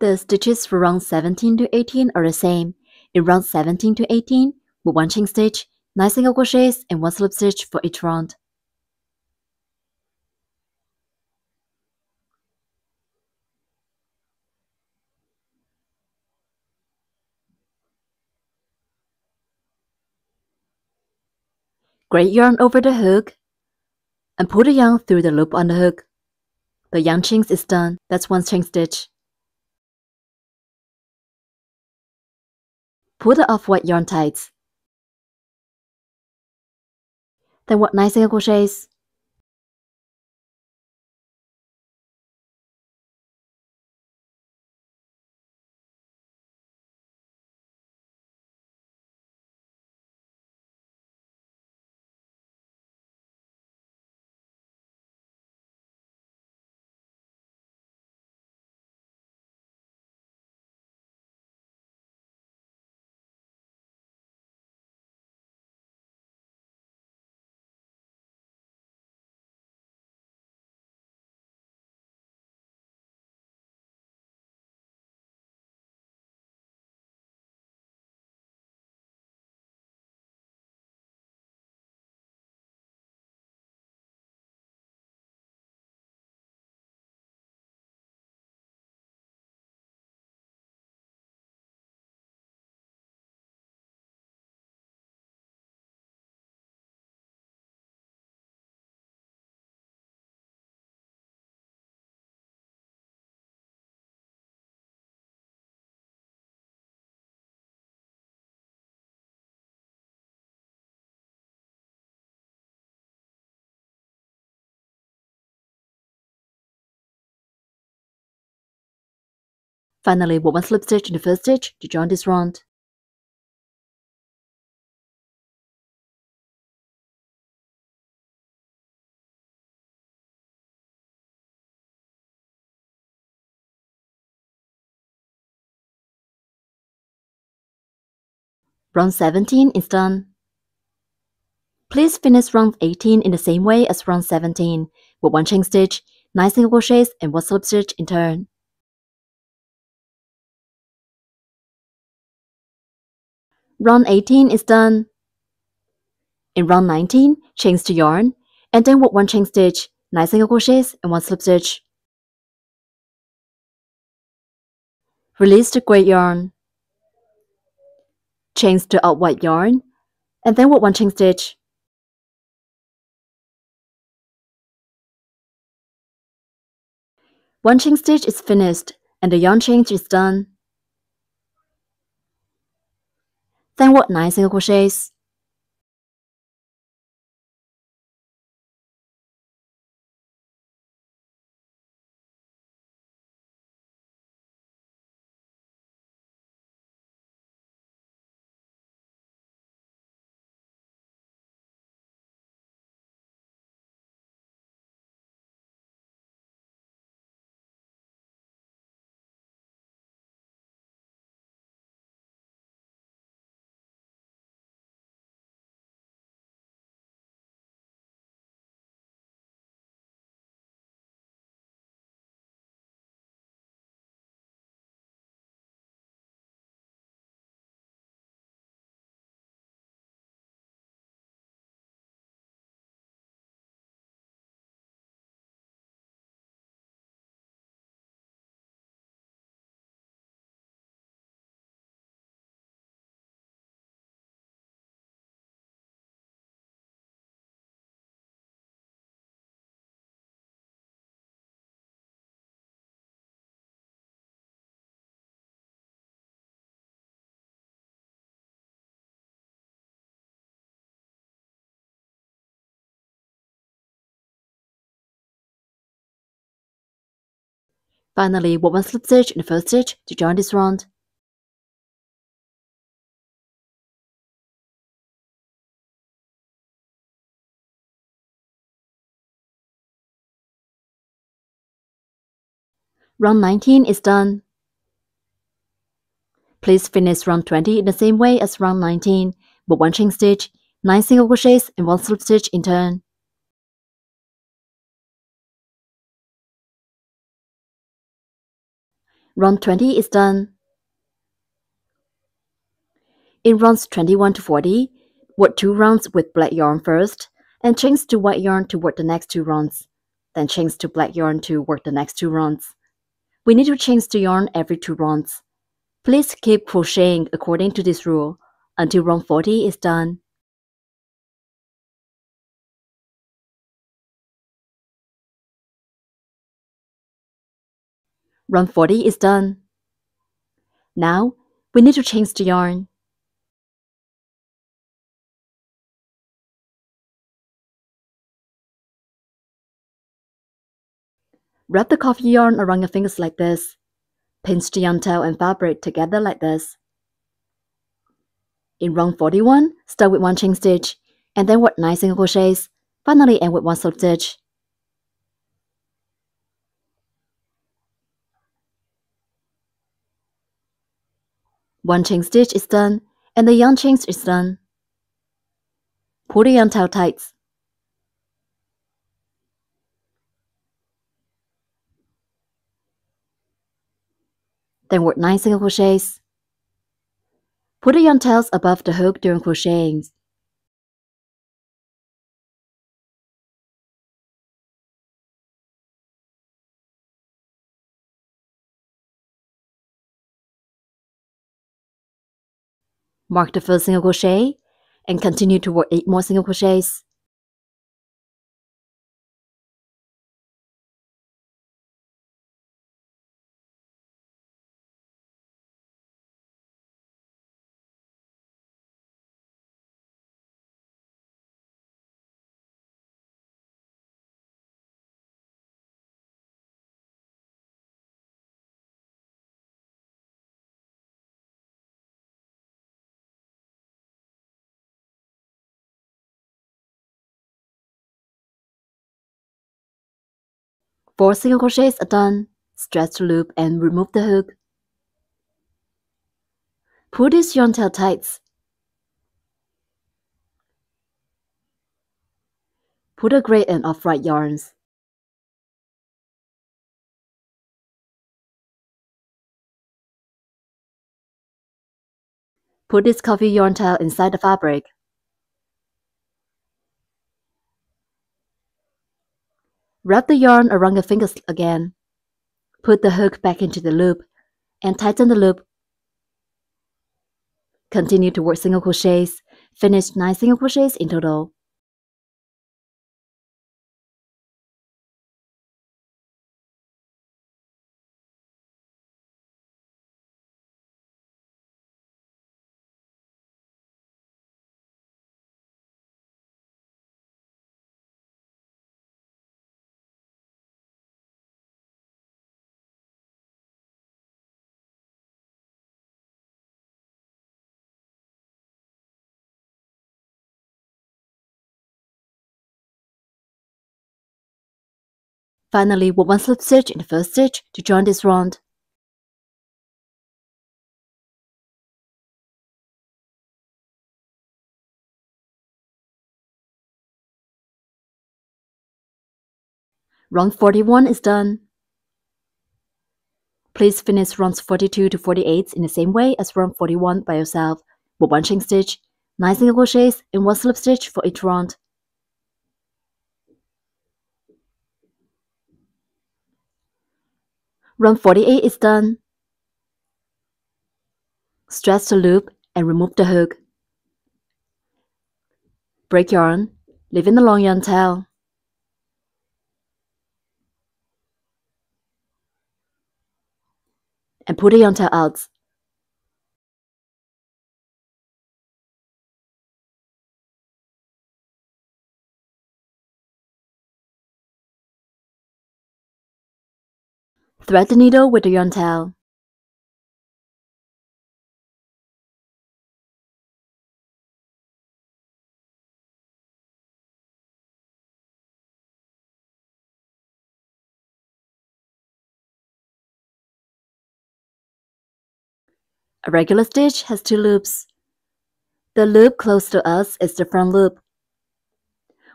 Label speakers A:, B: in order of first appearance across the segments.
A: The stitches for round 17 to 18 are the same. In round 17 to 18, with one chain stitch, 9 single crochets and 1 slip stitch for each round. Grade yarn over the hook and pull the yarn through the loop on the hook. The yarn change is done, that's one chain stitch. Pull the off-white yarn tights. Then work 9 single crochets. Finally, one slip stitch in the first stitch to join this round. Round 17 is done. Please finish round 18 in the same way as round 17, with one chain stitch, 9 single crochets and 1 slip stitch in turn. Round 18 is done. In round 19, chains to yarn, and then work one chain stitch, 9 single crochets and 1 slip stitch. Release the gray yarn. Chains to out white yarn, and then work one chain stitch. One chain stitch is finished, and the yarn change is done. Then work 9 single crochets. Finally, slip stitch in the first stitch to join this round. Round 19 is done. Please finish round 20 in the same way as round 19, but one chain stitch, 9 single crochets and 1 slip stitch in turn. Round 20 is done. In rounds 21 to 40, work two rounds with black yarn first, and change to white yarn to work the next two rounds. Then change to black yarn to work the next two rounds. We need to change the yarn every two rounds. Please keep crocheting according to this rule until round 40 is done. Round 40 is done. Now, we need to change the yarn. Wrap the coffee yarn around your fingers like this. Pinch the yarn tail and fabric together like this. In round 41, start with one chain stitch, and then work 9 single crochets, finally end with one slip stitch. One chain stitch is done, and the yarn change is done. Pull the yarn tail tight. Then work 9 single crochets. Put the yarn tails above the hook during crocheting. Mark the first single crochet and continue to work 8 more single crochets. Four single crochets are done. Stretch the loop and remove the hook. Pull this yarn tail tight. Put the gray and off-white yarns. Put this coffee yarn tail inside the fabric. Wrap the yarn around your fingers again. Put the hook back into the loop and tighten the loop. Continue to work single crochets. Finish 9 single crochets in total. Finally, one slip stitch in the first stitch to join this round. Round 41 is done. Please finish rounds 42 to 48 in the same way as round 41 by yourself, with one chain stitch, 9 single crochets, and one slip stitch for each round. Round 48 is done. Stretch the loop and remove the hook. Break yarn, leaving the long yarn tail. And pull the yarn tail out. Thread the needle with the yarn tail. A regular stitch has two loops. The loop close to us is the front loop.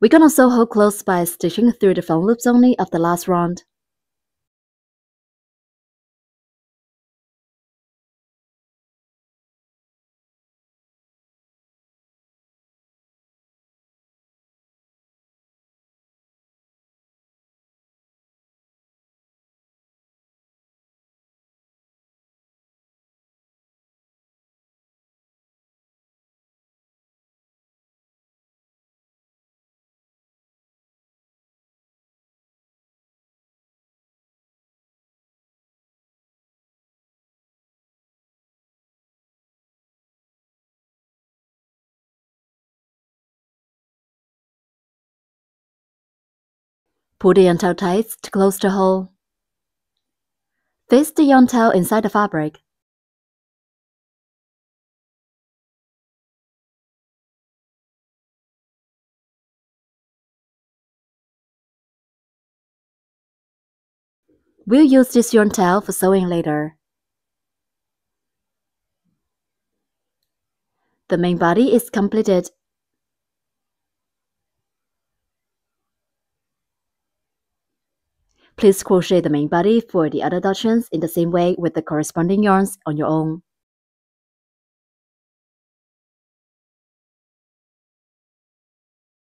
A: We're gonna sew hole close by stitching through the front loops only of the last round. Pull the yarn tail tight to close the hole. Fix the yarn tail inside the fabric. We'll use this yarn tail for sewing later. The main body is completed. Please crochet the main body for the other dachshunds in the same way with the corresponding yarns on your own.